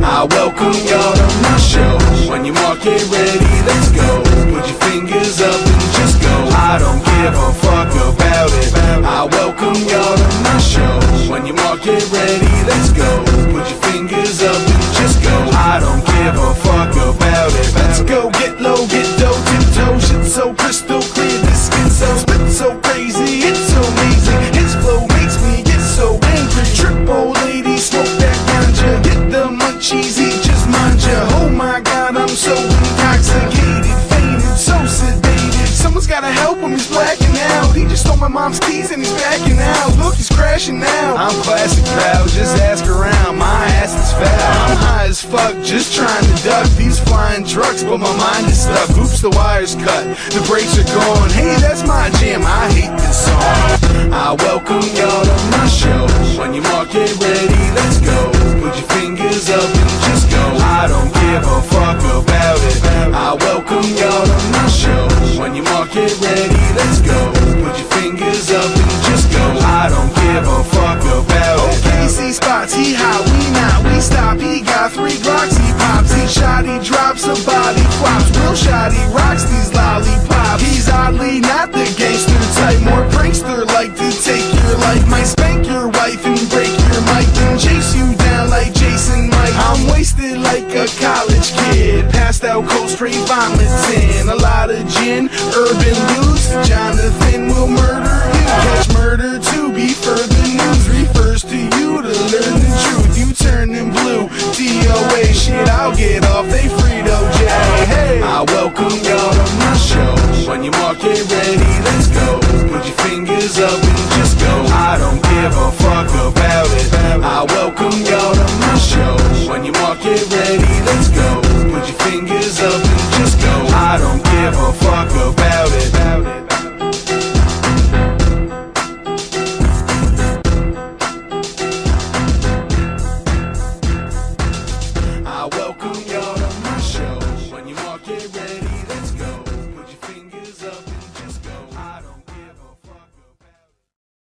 I welcome y'all to my show. When you mark it red. So intoxicated, fainted, so sedated. Someone's gotta help him, he's blacking out. He just stole my mom's keys and he's backing out. Look, he's crashing now. I'm classic, pal, just ask around. My ass is foul. I'm high as fuck, just trying to duck these flying trucks, but my mind is stuck. Oops, the wire's cut, the brakes are gone. Hey, that's my jam, I hate this song. I welcome y'all to my show. When you mark it ready, let's go. Put your fingers up and just go. I don't give a fuck about he we not, we stop. He got three Glocks, he pops, he shot, he drops a body, flops. Real shot, he rocks these lollipops. He's oddly not the gangster type, more prankster like to take your life. Might spank your wife and break your mic and chase you down like Jason Mike. I'm wasted like a college kid, passed out cold straight vomiting. A lot of gin, urban blues. Jonathan will murder don't